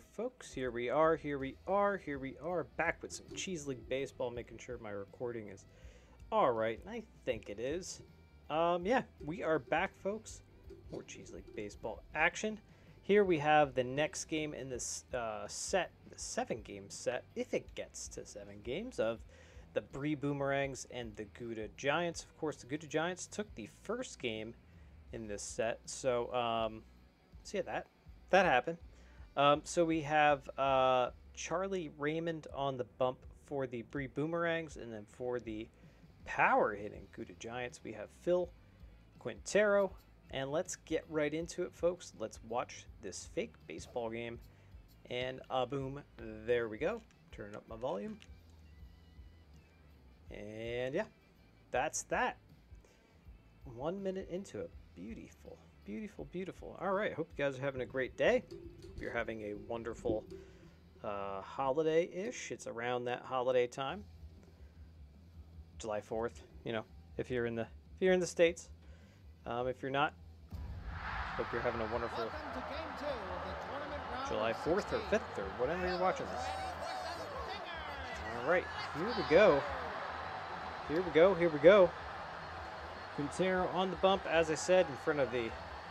folks. Here we are, here we are, here we are, back with some Cheese League Baseball, making sure my recording is alright, and I think it is. Um, yeah, we are back, folks. More Cheese League Baseball action. Here we have the next game in this uh, set, the seven game set, if it gets to seven games, of the Brie Boomerangs and the Gouda Giants. Of course, the Gouda Giants took the first game in this set, so, um, so yeah, that, that happened. Um, so we have uh, Charlie Raymond on the bump for the Brie Boomerangs, and then for the power hitting Gouda Giants, we have Phil Quintero. And let's get right into it, folks. Let's watch this fake baseball game. And uh, boom, there we go. Turn up my volume. And yeah, that's that. One minute into it. Beautiful. Beautiful, beautiful. All right. Hope you guys are having a great day. Hope you're having a wonderful uh, holiday ish. It's around that holiday time. July 4th, you know, if you're in the if you're in the states. Um, if you're not, hope you're having a wonderful July 4th or 5th or whatever you're watching this. All right, here we go. Here we go. Here we go. Quintero on the bump, as I said, in front of the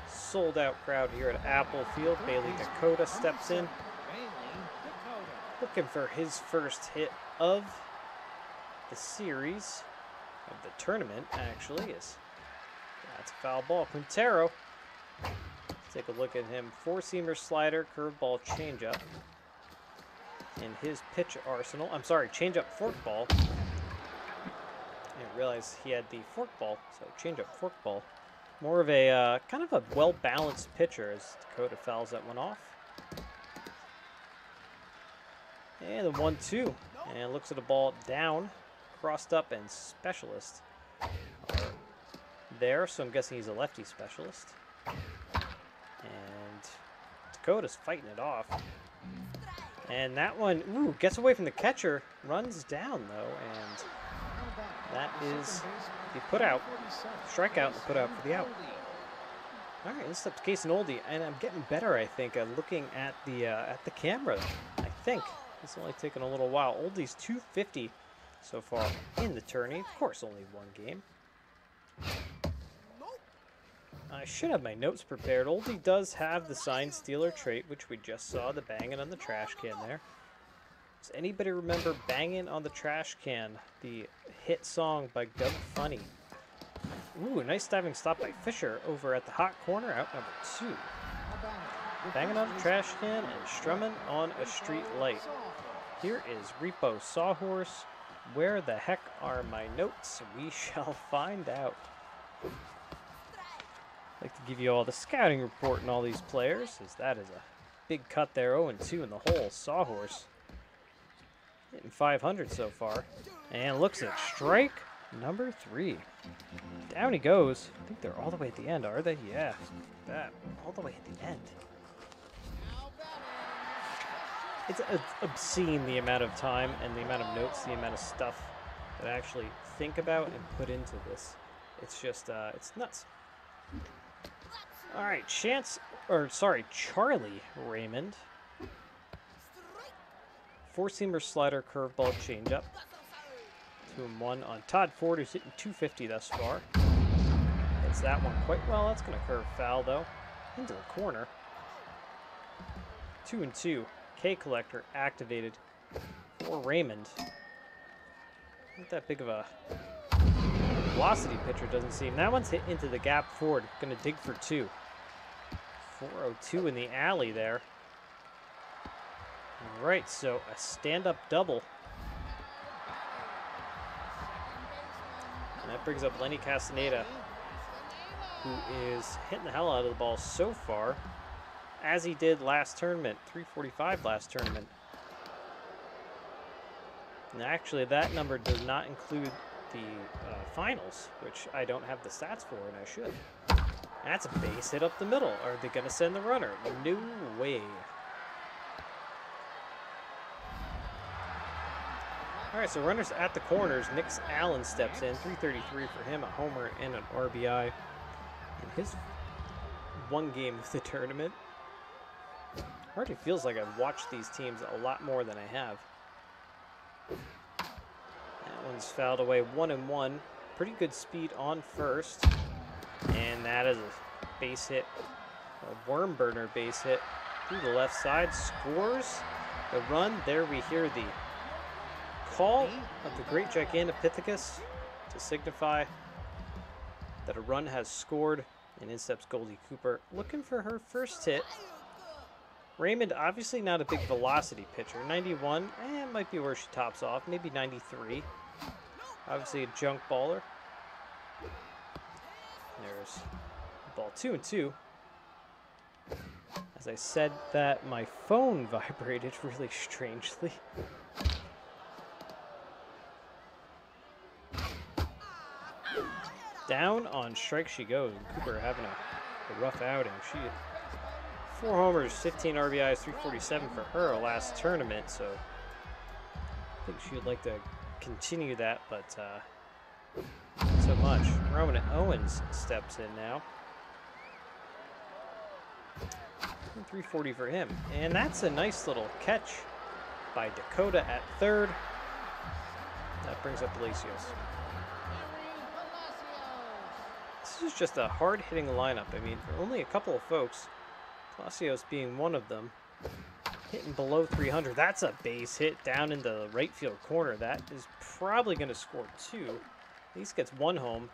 sold out crowd here at Apple Field. Bailey Dakota steps in. Looking for his first hit of the series, of the tournament, actually. Is That's a foul ball. Quintero. Take a look at him. Four seamer slider, curveball, changeup. In his pitch arsenal. I'm sorry, changeup, forkball. I didn't realize he had the forkball, so changeup, forkball. More of a uh, kind of a well-balanced pitcher as Dakota fouls that one off. And the one-two, and looks at the ball down, crossed up, and specialist there. So I'm guessing he's a lefty specialist. And Dakota's fighting it off. And that one, ooh, gets away from the catcher, runs down though, and that is the put out, strikeout, the put out for the out. All right, this is up to Case and Oldie, and I'm getting better, I think, at looking at the uh, at the camera. I think it's only taken a little while. Oldie's 250 so far in the tourney. Of course, only one game. I should have my notes prepared. Oldie does have the sign stealer trait, which we just saw, the banging on the trash can there. Does anybody remember Banging on the Trash Can, the hit song by Gub Funny? Ooh, nice diving stop by Fisher over at the hot corner, out number two. Banging on the trash can and strumming on a street light. Here is Repo Sawhorse. Where the heck are my notes? We shall find out. I'd like to give you all the scouting report on all these players, as that is a big cut there, 0-2 in the hole. Sawhorse hitting 500 so far. And looks at strike number three. Down he goes. I think they're all the way at the end, are they? Yeah, that all the way at the end. It's, it's obscene the amount of time and the amount of notes, the amount of stuff that I actually think about and put into this. It's just, uh, it's nuts. All right, Chance, or sorry, Charlie Raymond. Four seamer slider, curveball, changeup. Two and one on Todd Ford, who's hitting 250 thus far. Hits that one quite well. That's going to curve foul, though. Into the corner. Two and two. K collector activated for Raymond. Not that big of a velocity pitcher, doesn't seem. That one's hit into the gap Ford Going to dig for two. 402 in the alley there. All right, so a stand-up double. And that brings up Lenny Castaneda, who is hitting the hell out of the ball so far, as he did last tournament, 345 last tournament. And actually, that number does not include the uh, finals, which I don't have the stats for, and I should. That's a base hit up the middle. Are they going to send the runner? No way. All right, so runners at the corners. Nick Allen steps in. 333 for him, a homer and an RBI in his one game of the tournament. Already feels like I've watched these teams a lot more than I have. That one's fouled away one and one. Pretty good speed on first. And that is a base hit, a worm burner base hit through the left side. Scores the run. There we hear the call of the great Gigantopithecus to signify that a run has scored. And in steps Goldie Cooper looking for her first hit. Raymond, obviously not a big velocity pitcher. 91, eh, might be where she tops off. Maybe 93. Obviously a junk baller. There's ball two and two. As I said that, my phone vibrated really strangely. Down on strike she goes. Cooper having a, a rough outing. She four homers, 15 RBIs, 347 for her last tournament. So I think she would like to continue that, but uh, not so much. Roman Owens steps in now. 340 for him. And that's a nice little catch by Dakota at third. That brings up Palacios. This is just a hard-hitting lineup. I mean, only a couple of folks, Palacios being one of them, hitting below 300. That's a base hit down in the right field corner. That is probably going to score two. At least gets one home.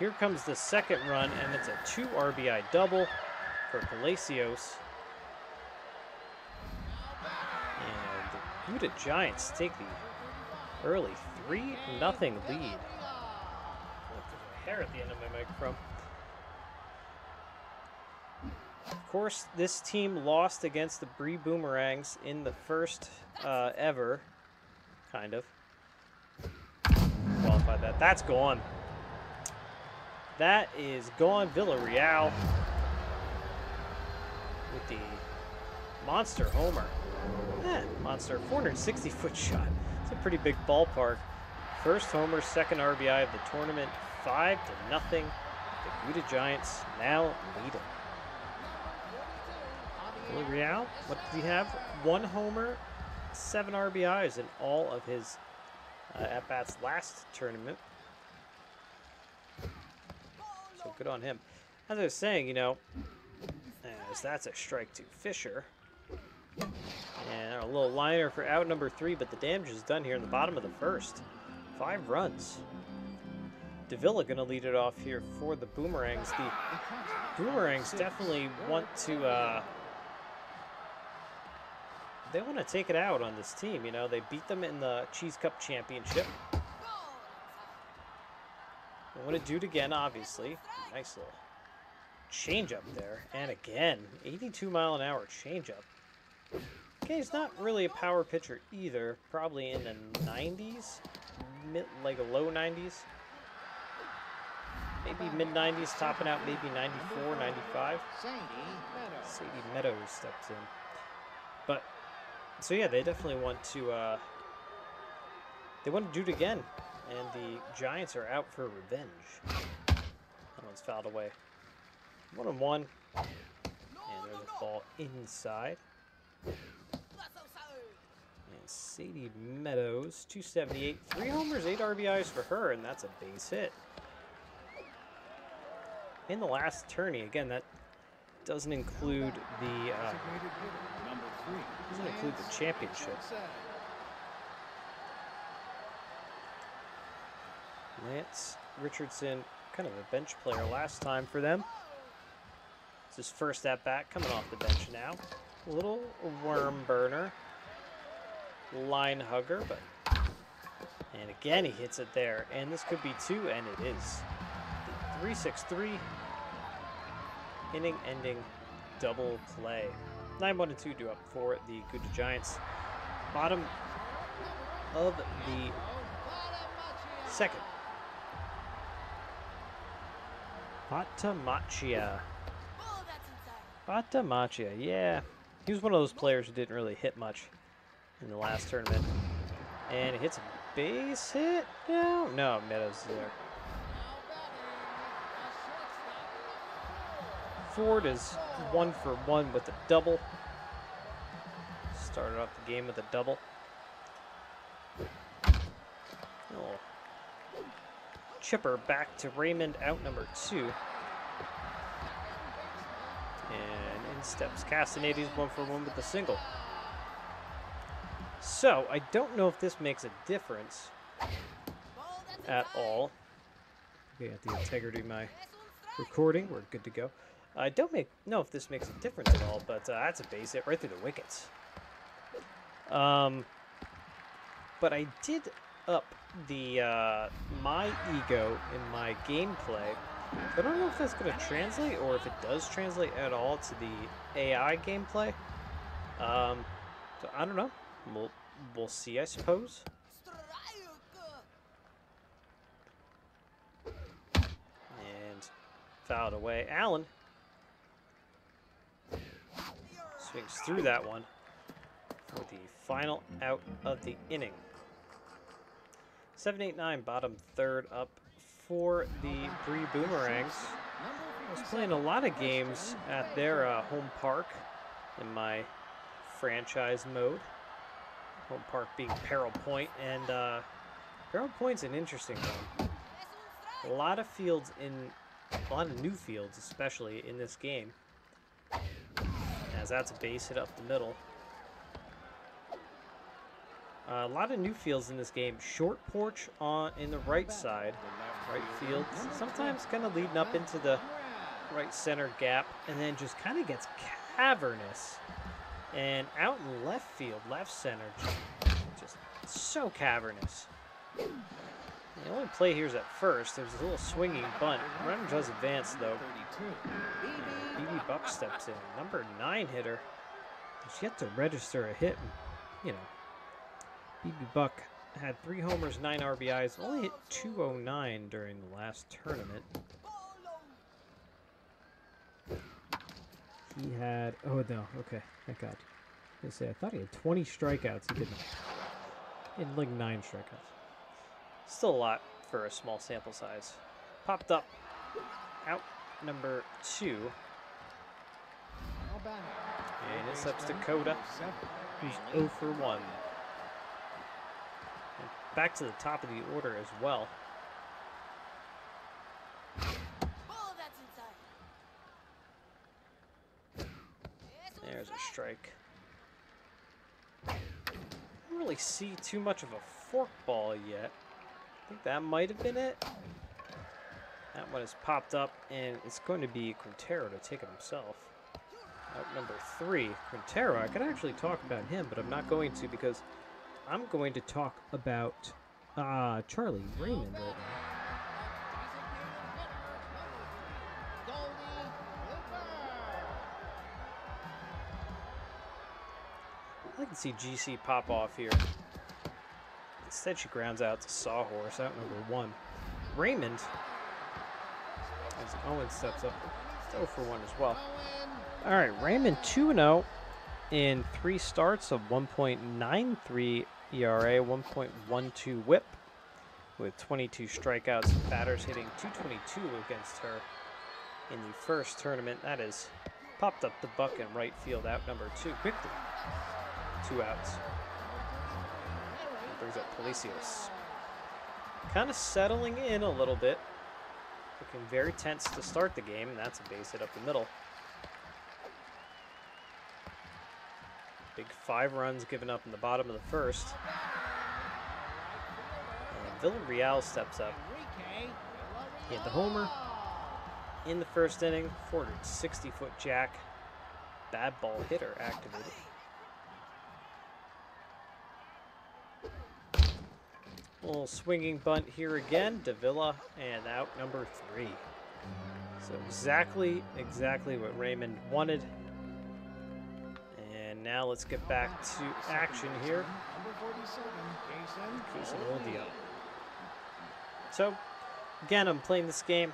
Here comes the second run, and it's a two RBI double for Palacios. And the Giants take the early 3 nothing lead hair at the end of my microphone. Of course, this team lost against the Brie Boomerangs in the first uh, ever, kind of. Qualified that. That's gone. That is gone. Villarreal with the monster homer. Eh, monster 460 foot shot. It's a pretty big ballpark. First homer, second RBI of the tournament, five to nothing. The Gouda Giants now leading. Villarreal, what did he have? One homer, seven RBIs in all of his uh, at bats last tournament. So good on him. As I was saying, you know, that's a strike to Fisher. And a little liner for out number three, but the damage is done here in the bottom of the first. Five runs. Davila going to lead it off here for the Boomerangs. The Boomerangs definitely want to. Uh, they want to take it out on this team. You know, they beat them in the Cheese Cup Championship. They want to do it again, obviously. Nice little changeup there. And again, 82 mile an hour changeup. Okay, he's not really a power pitcher either. Probably in the 90s, mid, like a low 90s maybe mid 90s, topping out maybe 94, 95. Sadie Meadows steps in. But, so yeah, they definitely want to, uh, they want to do it again. And the Giants are out for revenge. That one's fouled away. One on one. And there's a ball inside. And Sadie Meadows, 278. Three homers, eight RBIs for her, and that's a base hit in the last tourney. Again, that doesn't include the uh, doesn't include the championship. Lance Richardson, kind of a bench player last time for them. It's his first at bat, coming off the bench now. A little worm burner, line hugger, but and again he hits it there, and this could be two, and it is. 363 inning ending double play. 9 1 2 do up for the Gouda Giants. Bottom of the second. Patamachia. Patamachia, yeah. He was one of those players who didn't really hit much in the last tournament. And he hits a base hit? No, no, Meadows is there. Ford is one for one with a double. Started off the game with a double. Oh. Chipper back to Raymond out number two. And in steps Castanades one for one with a single. So, I don't know if this makes a difference at all. Okay, at the integrity of my recording, we're good to go. I don't make know if this makes a difference at all, but uh, that's a base hit right through the wickets. Um, but I did up the uh, my ego in my gameplay. I don't know if that's going to translate or if it does translate at all to the AI gameplay. Um, so I don't know. We'll we'll see, I suppose. And fouled away. Allen swings through that one for the final out of the inning. 789 bottom third up for the Brie Boomerangs. I was playing a lot of games at their uh, home park in my franchise mode. Home park being Peril Point, and uh, Peril Point's an interesting one. A lot of fields in, a lot of new fields, especially in this game, as that's a base hit up the middle. Uh, a lot of new fields in this game. Short porch on in the right side, right field. Sometimes kind of leading up into the right center gap, and then just kind of gets cavernous. And out in left field, left center, just so cavernous. The only play here is at first. There's a little swinging bunt. Runner does advance though. BB Buck steps in. Number nine hitter. Has yet to register a hit. You know, BB Buck had three homers, nine RBIs, only hit 209 during the last tournament. He had, oh no, okay, thank God. I say, I thought he had 20 strikeouts. He didn't. He had like nine strikeouts. Still a lot for a small sample size. Popped up, out number two. And it's up to Dakota, who's 0 for 1 back to the top of the order as well. There's a strike. Don't really see too much of a forkball yet. I think that might have been it. That one has popped up, and it's going to be Quintero to take it himself. Number three, Quintero. I could actually talk about him, but I'm not going to because I'm going to talk about uh, Charlie Raymond right now. I to see GC pop off here. Instead, she grounds out to Sawhorse, out number one. Raymond, as Owen steps up, 0 for 1 as well. All right, Raymond 2 0 in three starts of 1.93 ERA, 1.12 whip with 22 strikeouts. Batters hitting 222 against her in the first tournament. That is popped up the buck in right field out number two quickly. Two outs. That brings up Palacios. Kind of settling in a little bit. Looking very tense to start the game, and that's a base hit up the middle. Five runs given up in the bottom of the first. And Villarreal steps up. He had the homer in the first inning, 460 foot jack. Bad ball hitter activated. Little swinging bunt here again. Davila and out number three. So exactly, exactly what Raymond wanted now let's get back to action here. So, again, I'm playing this game.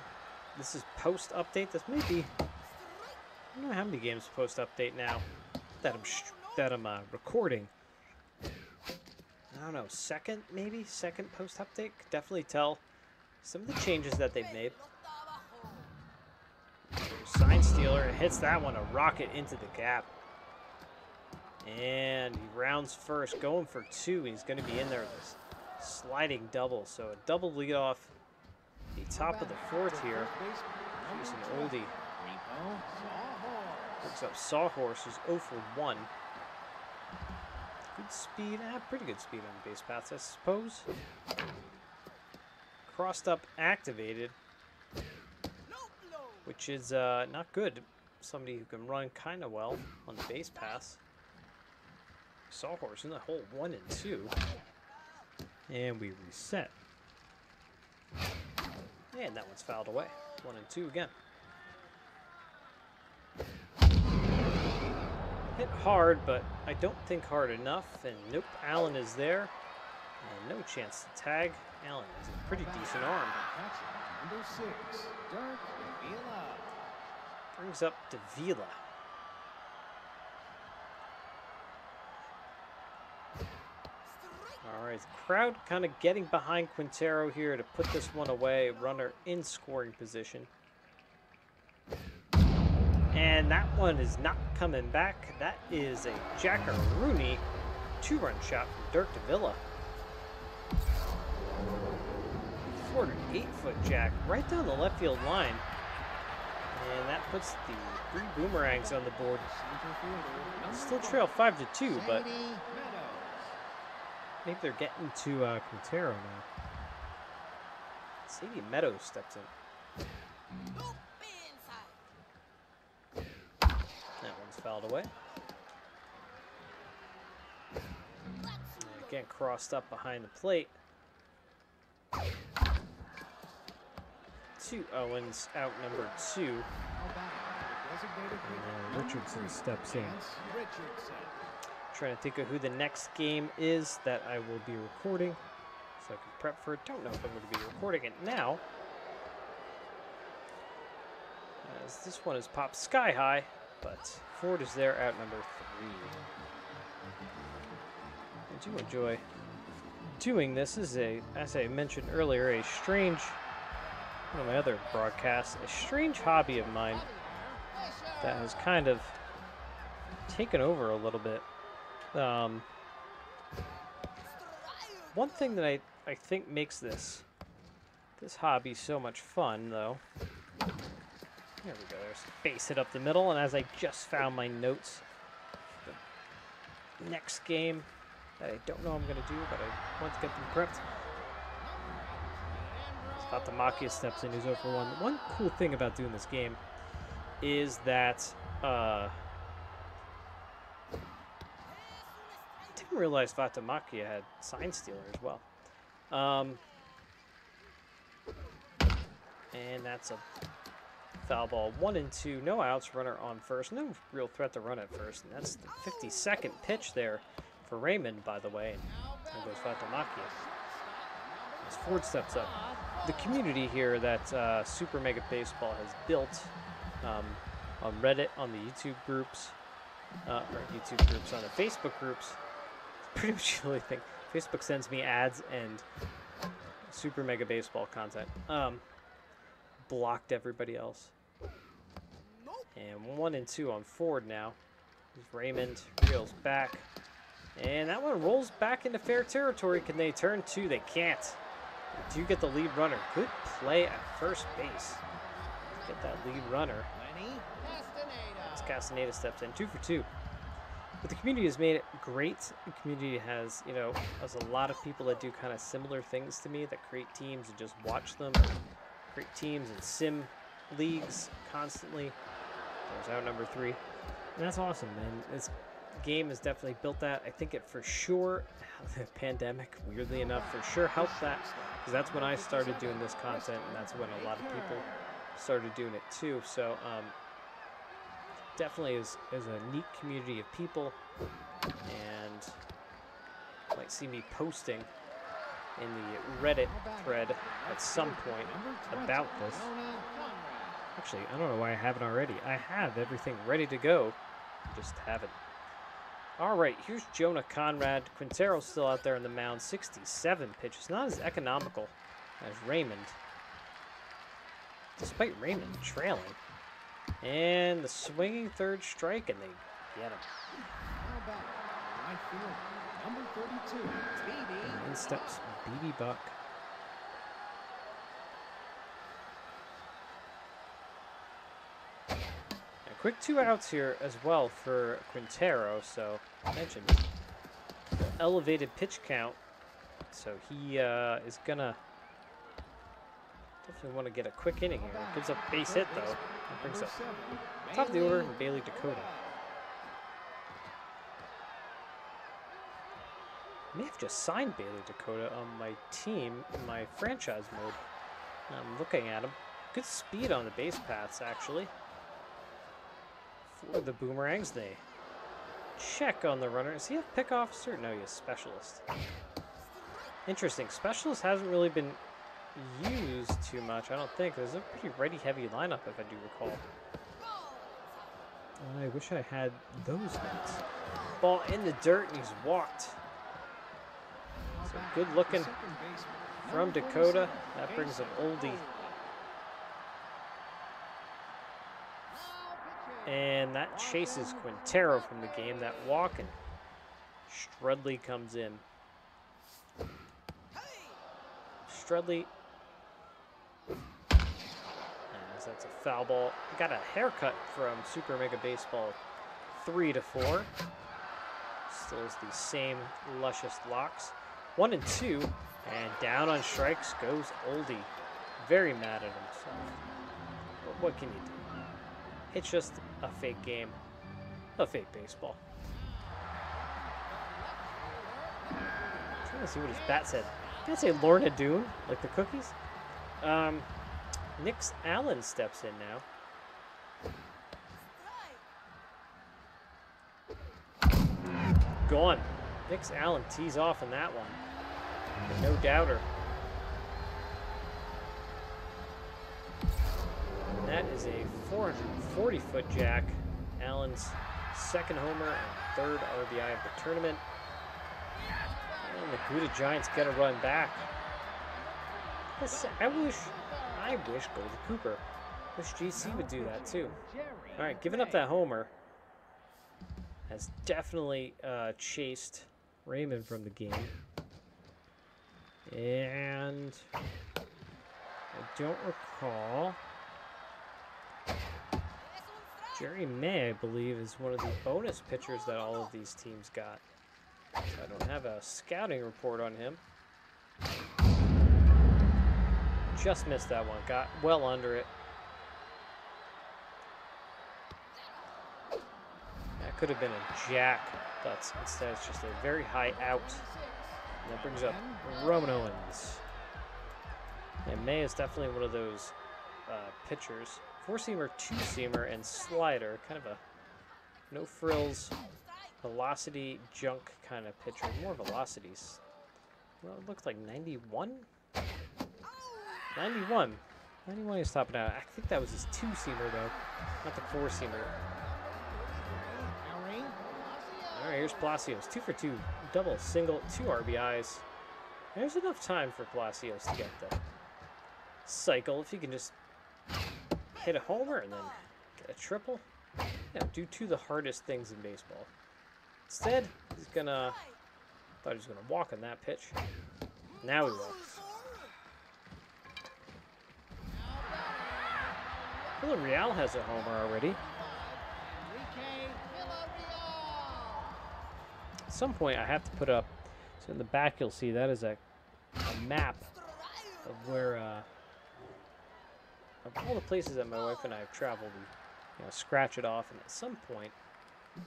This is post update. This may be. I don't know how many games post update now that I'm that I'm uh, recording. I don't know, second maybe second post update. Definitely tell some of the changes that they've made. Sign stealer hits that one a rocket into the gap. And he rounds first, going for two. He's going to be in there with this sliding double. So a double lead off the top of the fourth here. He's an oldie. Looks up Sawhorse, who's 0 for 1. Good speed, ah, pretty good speed on the base paths, I suppose. Crossed up activated, which is uh, not good. Somebody who can run kind of well on the base pass. Sawhorse in the hole, 1 and 2. And we reset. And that one's fouled away. 1 and 2 again. Hit hard, but I don't think hard enough. And nope, Allen is there. And no chance to tag. Allen has a pretty decent arm. Number six, Dirk Vila. Brings up to right, crowd kind of getting behind Quintero here to put this one away. Runner in scoring position. And that one is not coming back. That is a Jacker Rooney two-run shot from Dirk Villa. 408-foot jack right down the left field line. And that puts the three boomerangs on the board. Still trail 5 to 2, but maybe they're getting to uh, Quintero now. Sadie Meadows steps in. That one's fouled away. Again, crossed up behind the plate. Two Owens out number two. And Richardson steps in. Trying to think of who the next game is that I will be recording. So I can prep for it. Don't know if I'm going to be recording it now. As this one is popped sky high, but Ford is there at number three. I do enjoy doing this. this is a, as I mentioned earlier, a strange, one of my other broadcasts, a strange hobby of mine that has kind of taken over a little bit. Um, one thing that I, I think makes this this hobby so much fun, though. There we go. There's base it up the middle, and as I just found my notes, the next game that I don't know I'm going to do, but I want to get them prepped. Fatamakia steps in, who's over one. One cool thing about doing this game is that uh, didn't realize Fatamakia had sign stealer as well. Um, and that's a foul ball. One and two, no outs, runner on first. No real threat to run at first. And that's the 52nd pitch there for Raymond, by the way. And there goes Fatamakia. As Ford steps up. The community here that uh, Super Mega Baseball has built um, on Reddit, on the YouTube groups, uh, or YouTube groups, on the Facebook groups, pretty much the only thing. Facebook sends me ads and Super Mega Baseball content. Um, blocked everybody else. And one and two on Ford now. Raymond reels back. And that one rolls back into fair territory. Can they turn two? They can't. They do get the lead runner. Good play at first base. Get that lead runner. As Castaneda steps in, two for two. But the community has made it great. The community has, you know, has a lot of people that do kind of similar things to me that create teams and just watch them. Create teams and sim leagues constantly. There's out number three. And that's awesome, man. This game has definitely built that. I think it for sure, the pandemic, weirdly enough, for sure helped that. Because that's when I started doing this content, and that's when a lot of people started doing it too. So, um, definitely is, is a neat community of people. And might see me posting in the Reddit thread at some point about this. Actually, I don't know why I haven't already. I have everything ready to go. Just haven't. All right, here's Jonah Conrad. Quintero's still out there in the mound. 67 pitches. Not as economical as Raymond. Despite Raymond trailing. And the swinging third strike, and they get him. number 32, BB. In steps BB Buck. A quick two outs here as well for Quintero. So I mentioned the elevated pitch count. So he uh, is gonna definitely want to get a quick inning here. Gives up base hit though. That brings up top of the order Bailey Bailey Dakota. I may have just signed Bailey Dakota on my team in my franchise mode. I'm looking at him. Good speed on the base paths, actually. For the boomerangs, they check on the runner. Is he a pick officer? No, he's a specialist. Interesting. Specialist hasn't really been used too much, I don't think. There's a pretty ready heavy lineup, if I do recall. I wish I had those notes. Ball in the dirt, and he's walked. So good looking from Dakota. That brings up Oldie. And that chases Quintero from the game. That walk and Strudley comes in. Strudley. That's a foul ball. Got a haircut from Super Mega Baseball 3 to 4. Still has the same luscious locks. One and two, and down on strikes goes Oldie. Very mad at himself. But what can you do? It's just a fake game, a fake baseball. I'm trying to see what his bat said. Did I say Lorna Doone, like the cookies? Um, Nix Allen steps in now. Gone. Nix Allen tees off in that one. But no doubter. And that is a 440 foot jack. Allen's second homer and third RBI of the tournament. And the Gouda Giants get a run back. I wish, I wish Goldie Cooper, wish GC would do that too. All right, giving up that homer has definitely uh, chased Raymond from the game. And I don't recall. Jerry May, I believe, is one of the bonus pitchers that all of these teams got. So I don't have a scouting report on him. Just missed that one. Got well under it. That could have been a jack, but instead it's just a very high out. And that brings up Roman Owens. And May is definitely one of those uh, pitchers. Four seamer, two seamer, and slider. Kind of a no frills, velocity junk kind of pitcher. More velocities. Well, it looked like 91? 91. 91 is topping out. I think that was his two seamer, though, not the four seamer. All right, here's Palacios. Two for two. Double, single, two RBIs. There's enough time for Palacios to get the cycle. If he can just hit a homer and then get a triple. Do two of the hardest things in baseball. Instead, he's gonna. Thought he was gonna walk on that pitch. Now he walks. Villarreal has a homer already. At some point, I have to put up. So in the back, you'll see that is a, a map of where uh, of all the places that my wife and I have traveled. You know, scratch it off, and at some point,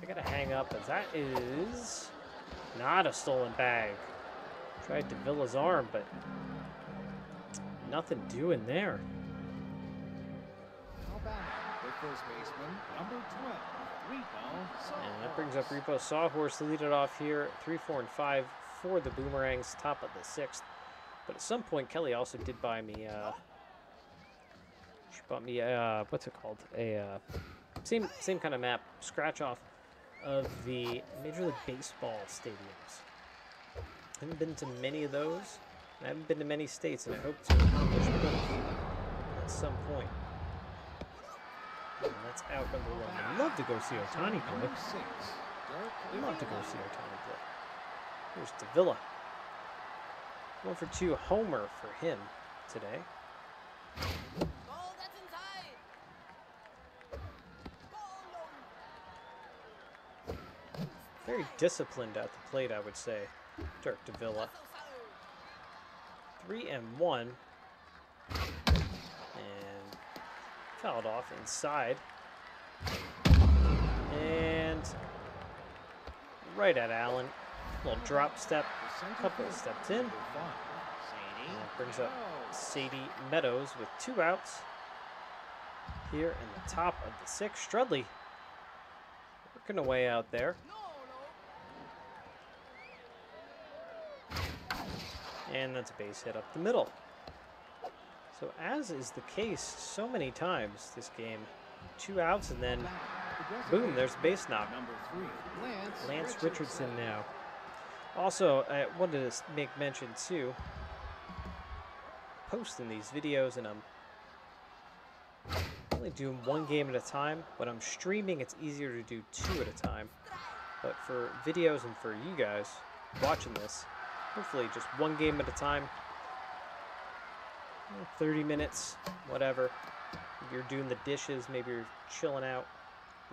I gotta hang up. As that is not a stolen bag. Tried to Villa's arm, but nothing doing there. Now batting, the first baseman, number 12, Rico And that brings up Repo Sawhorse to lead it off here. Three, four, and five for the Boomerangs, top of the sixth. But at some point, Kelly also did buy me. Uh, she bought me. Uh, what's it called? A uh, same same kind of map, scratch off of the Major League Baseball stadiums. Haven't been to many of those. I haven't been to many states, and I hope to accomplish both at some point. And that's out number one. I'd love to go see Ohtani play. number 6, Dirk I'd love to go see Ohtani play. Here's Davila. One for two homer for him today. Goal that's inside. Goal Very disciplined at the plate, I would say. Dirk Davila. Three and one. And fouled off inside. Right at Allen. Little drop step. Couple steps in. brings up Sadie Meadows with two outs. Here in the top of the sixth. Strudley working away out there. And that's a base hit up the middle. So as is the case so many times this game, two outs and then boom, there's base knock. Lance, Richardson now. Also, I wanted to make mention too, posting these videos and I'm only doing one game at a time. When I'm streaming, it's easier to do two at a time. But for videos and for you guys watching this, hopefully just one game at a time. Eh, 30 minutes, whatever. You're doing the dishes, maybe you're chilling out,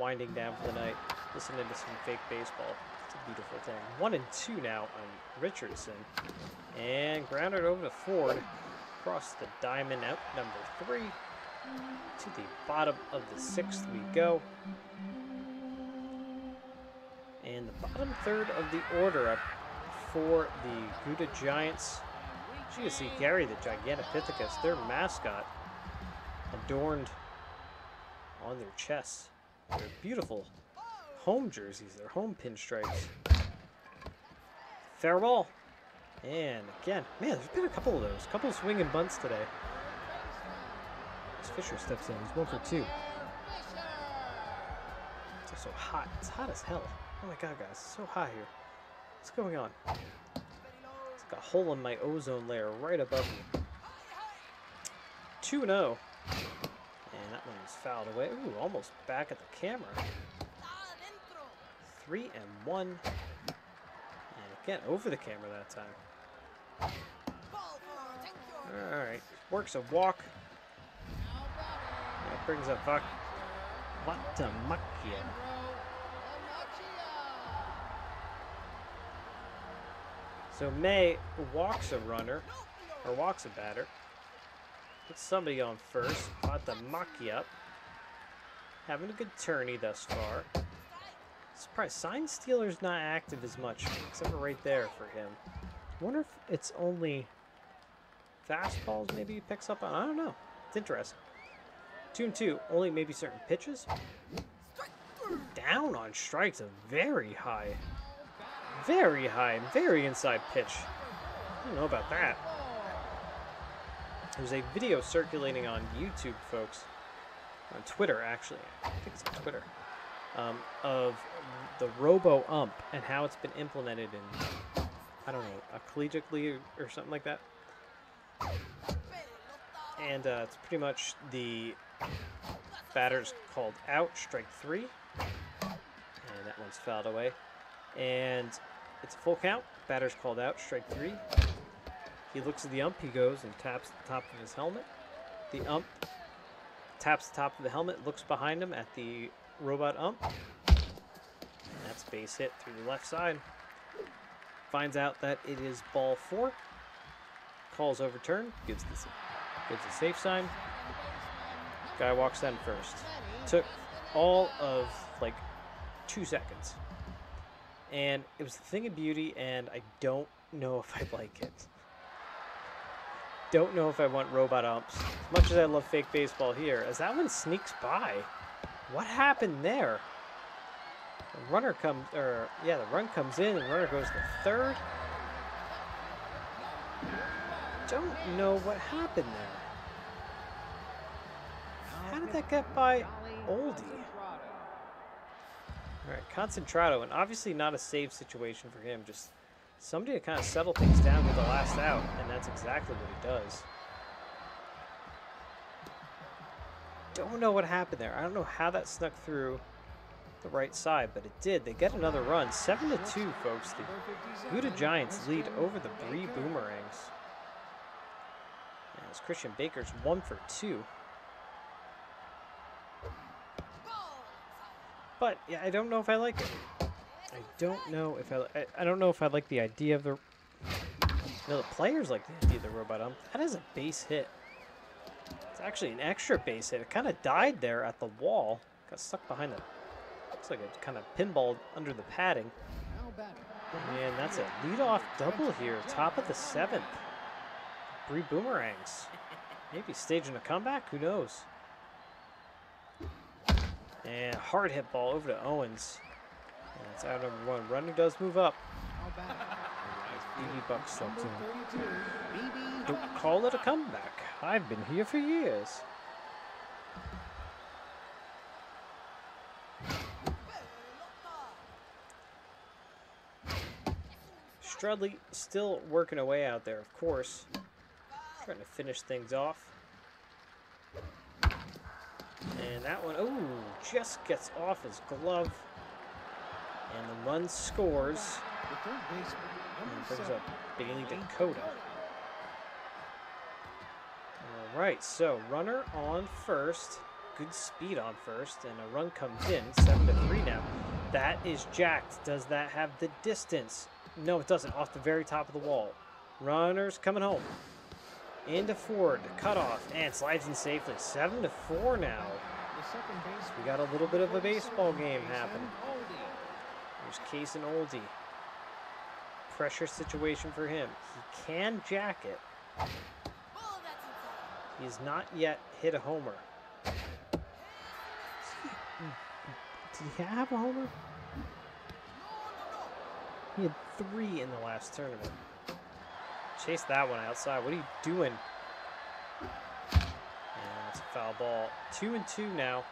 winding down for the night, listening to some fake baseball. It's a beautiful thing. One and two now on Richardson. And grounded over to Ford. Across the diamond out number three. To the bottom of the sixth we go. And the bottom third of the order up for the Gouda Giants. You see, Gary the Gigantopithecus, their mascot, adorned on their chests. They're beautiful home jerseys, They're home pinstripes. Fair ball. And again, man, there's been a couple of those. A couple of swinging bunts today. As Fisher steps in, he's one for two. It's also hot. It's hot as hell. Oh my god, guys, it's so hot here. What's going on? It's like a hole in my ozone layer right above me. 2 0. And oh. That one was fouled away. Ooh, almost back at the camera. Three and one. And again, over the camera that time. Alright. Works a walk. That brings up Vak Vatamakia. Andro Amachia. So May walks a runner, or walks a batter. Puts somebody on first. Vatamaki up. Having a good tourney thus far. Surprised. Sign Stealer's not active as much, except for right there for him. wonder if it's only fastballs maybe he picks up on. I don't know. It's interesting. Two and two. Only maybe certain pitches. Down on strikes. A very high, very high, very inside pitch. I don't know about that. There's a video circulating on YouTube, folks, on Twitter actually. I think it's on Twitter, um, of the Robo Ump and how it's been implemented in, I don't know, a collegiate league or something like that. And uh, it's pretty much the batter's called out, strike three, and that one's fouled away. And it's a full count. Batter's called out, strike three. He looks at the ump. He goes and taps the top of his helmet. The ump taps the top of the helmet, looks behind him at the robot ump. And that's base hit through the left side. Finds out that it is ball four. Calls overturn. Gives the gives the safe sign. Guy walks down first. Took all of like two seconds. And it was the thing of beauty, and I don't know if I like it. Don't know if I want robot umps. As much as I love fake baseball here, as that one sneaks by. What happened there? The runner comes, or yeah, the run comes in, and the runner goes to third. Don't know what happened there. How did that get by Oldie? All right, Concentrado, and obviously not a save situation for him. Just somebody to kind of settle things down with the last out, and that's exactly what he does. Don't know what happened there. I don't know how that snuck through the right side, but it did. They get another run. 7 to 2, folks. The Number 57, Gouda Giants lead over the Brie. Boomerangs. As Christian Baker's 1 for 2. But yeah, I don't know if I like it. I don't know if I, I, I don't know if I like the idea of the. No, the players like the idea of the robot ump. That is a base hit. It's actually an extra base hit. It kind of died there at the wall. Got stuck behind the. Looks like it kind of pinballed under the padding. And that's a leadoff double here, top of the seventh. Brie Boomerangs. Maybe staging a comeback? Who knows? And hard hit ball over to Owens. It's out number one. Runner does move up. BB Buck steps in. Don't call it a comeback. I've been here for years. Strudley still working away out there, of course. Trying to finish things off. And that one, oh, just gets off his glove. And the run scores. And brings up Bailey Dakota. All right, so runner on first. Good speed on first, and a run comes in. Seven to three now. That is jacked. Does that have the distance? No, it doesn't. Off the very top of the wall. Runner's coming home. Into Ford, cut off, and slides in safely. Seven to four now. We got a little bit of a baseball game happening. There's Case and Oldie. Pressure situation for him. He can jack it. He has not yet hit a homer. Did he have a homer? He had three in the last tournament. Chase that one outside. What are you doing? And it's a foul ball. Two and two now.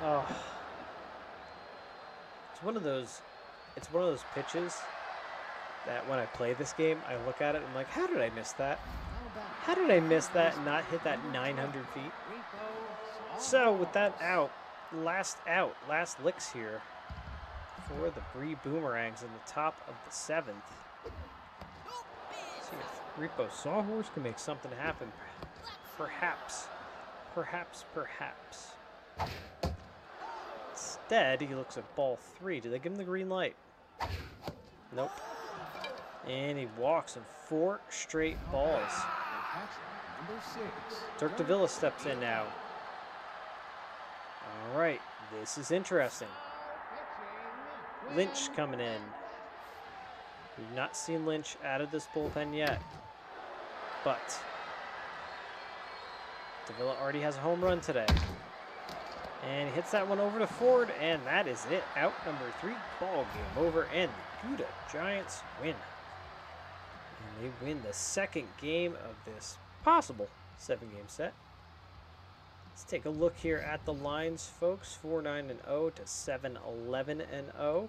Oh. One of those it's one of those pitches that when I play this game, I look at it and I'm like, how did I miss that? How did I miss that and not hit that 900 feet? So with that out, last out, last licks here for the Brie Boomerangs in the top of the seventh. Big. See if Repo Sawhorse can make something happen. Perhaps. Perhaps, perhaps. Instead, he looks at ball three. Do they give him the green light? Nope. And he walks in four straight balls. Dirk Davila steps in now. All right, this is interesting. Lynch coming in. We've not seen Lynch out of this bullpen yet. But Davila already has a home run today. And hits that one over to Ford, and that is it. Out number three, ball game over, and the Gouda Giants win. And they win the second game of this possible seven game set. Let's take a look here at the lines, folks. 4 9 and 0 to 7 11 and 0.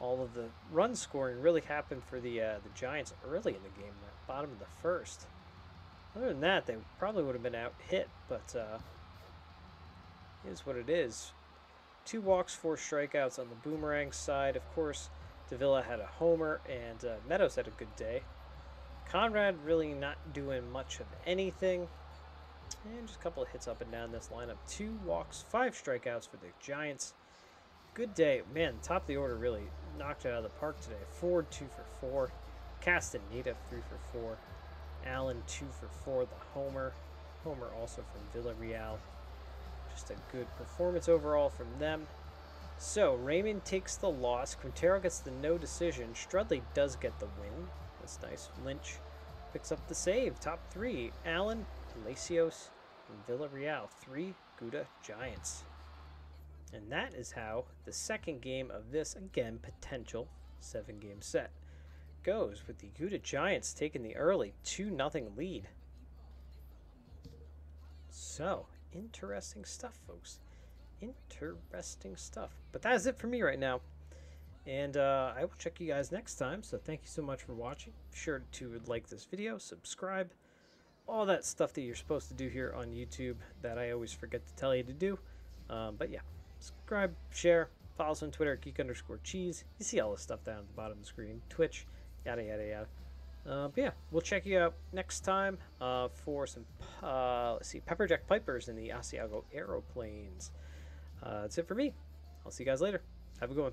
All of the run scoring really happened for the uh, the Giants early in the game, bottom of the first. Other than that, they probably would have been out hit, but uh, is what it is. Two walks, four strikeouts on the Boomerang side. Of course, Davila had a homer, and uh, Meadows had a good day. Conrad really not doing much of anything. And just a couple of hits up and down this lineup. Two walks, five strikeouts for the Giants. Good day. Man, top of the order really knocked it out of the park today. Ford, two for four. Castaneda, three for four. Allen, two for four. The homer. Homer also from Villarreal. Just a good performance overall from them. So, Raymond takes the loss. Quintero gets the no decision. Strudley does get the win. That's nice. Lynch picks up the save. Top three. Allen, Palacios, and Villarreal. Three Gouda Giants. And that is how the second game of this, again, potential seven game set goes with the Gouda Giants taking the early 2 0 lead. So, interesting stuff, folks. Interesting stuff. But that is it for me right now. And uh, I will check you guys next time. So, thank you so much for watching. Be sure to like this video, subscribe, all that stuff that you're supposed to do here on YouTube that I always forget to tell you to do. Um, but yeah, subscribe, share, follow us on Twitter geek underscore cheese. You see all this stuff down at the bottom of the screen. Twitch, yada yada yada. Uh, but yeah, we'll check you out next time uh, for some, uh, let's see, Pepperjack Pipers in the Asiago aeroplanes. Uh, that's it for me. I'll see you guys later. Have a good one.